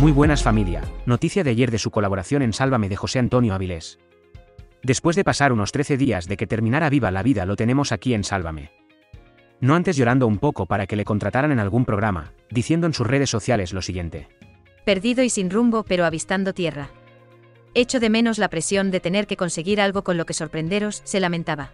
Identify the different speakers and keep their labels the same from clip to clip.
Speaker 1: Muy buenas familia, noticia de ayer de su colaboración en Sálvame de José Antonio Avilés. Después de pasar unos 13 días de que terminara viva la vida lo tenemos aquí en Sálvame. No antes llorando un poco para que le contrataran en algún programa, diciendo en sus redes sociales lo siguiente.
Speaker 2: Perdido y sin rumbo pero avistando tierra. Echo de menos la presión de tener que conseguir algo con lo que sorprenderos, se lamentaba.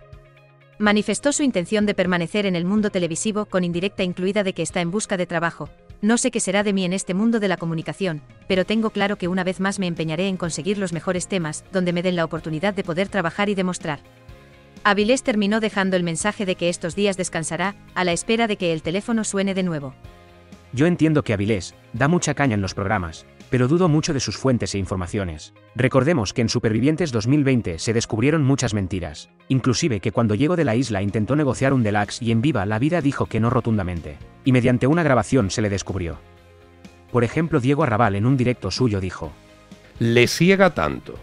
Speaker 2: Manifestó su intención de permanecer en el mundo televisivo con indirecta incluida de que está en busca de trabajo. No sé qué será de mí en este mundo de la comunicación, pero tengo claro que una vez más me empeñaré en conseguir los mejores temas, donde me den la oportunidad de poder trabajar y demostrar. Avilés terminó dejando el mensaje de que estos días descansará, a la espera de que el teléfono suene de nuevo.
Speaker 1: Yo entiendo que Avilés da mucha caña en los programas, pero dudo mucho de sus fuentes e informaciones. Recordemos que en Supervivientes 2020 se descubrieron muchas mentiras, inclusive que cuando llegó de la isla intentó negociar un deluxe y en Viva la Vida dijo que no rotundamente, y mediante una grabación se le descubrió. Por ejemplo, Diego Arrabal en un directo suyo dijo,
Speaker 3: Le ciega tanto.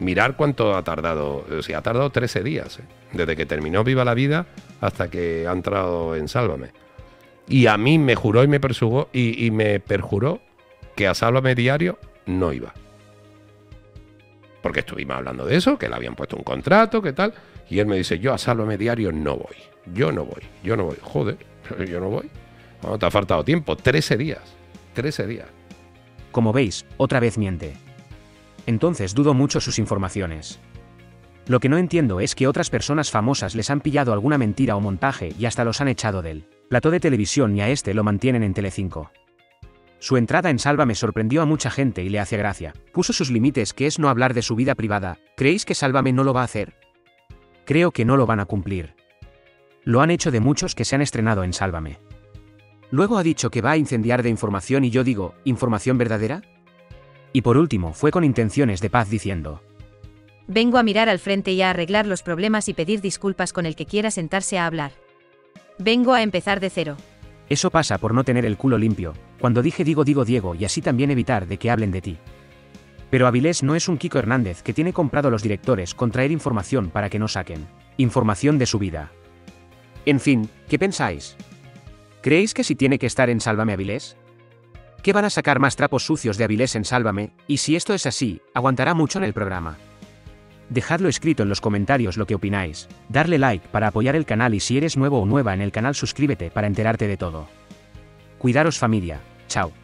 Speaker 3: Mirar cuánto ha tardado. O sea, ha tardado 13 días. ¿eh? Desde que terminó Viva la Vida hasta que ha entrado en Sálvame. Y a mí me juró y me persugó y me perjuró que a Sálvame Diario no iba. Porque estuvimos hablando de eso, que le habían puesto un contrato, que tal. Y él me dice, yo a Sálvame Diario no voy. Yo no voy, yo no voy. Joder, yo no voy. Bueno, te ha faltado tiempo, 13 días. 13 días.
Speaker 1: como veis, otra vez miente. Entonces dudo mucho sus informaciones. Lo que no entiendo es que otras personas famosas les han pillado alguna mentira o montaje y hasta los han echado del plató de televisión y a este lo mantienen en Telecinco. Su entrada en Sálvame sorprendió a mucha gente y le hace gracia. Puso sus límites que es no hablar de su vida privada. ¿Creéis que Sálvame no lo va a hacer? Creo que no lo van a cumplir. Lo han hecho de muchos que se han estrenado en Sálvame. Luego ha dicho que va a incendiar de información y yo digo, ¿información verdadera? Y por último, fue con intenciones de paz diciendo,
Speaker 2: Vengo a mirar al frente y a arreglar los problemas y pedir disculpas con el que quiera sentarse a hablar. Vengo a empezar de cero.
Speaker 1: Eso pasa por no tener el culo limpio, cuando dije digo digo Diego y así también evitar de que hablen de ti. Pero Avilés no es un Kiko Hernández que tiene comprado a los directores con traer información para que no saquen información de su vida. En fin, ¿qué pensáis? ¿Creéis que si tiene que estar en Sálvame Avilés? ¿Qué van a sacar más trapos sucios de Avilés en Sálvame? Y si esto es así, aguantará mucho en el programa. Dejadlo escrito en los comentarios lo que opináis, darle like para apoyar el canal y si eres nuevo o nueva en el canal suscríbete para enterarte de todo. Cuidaros familia, chao.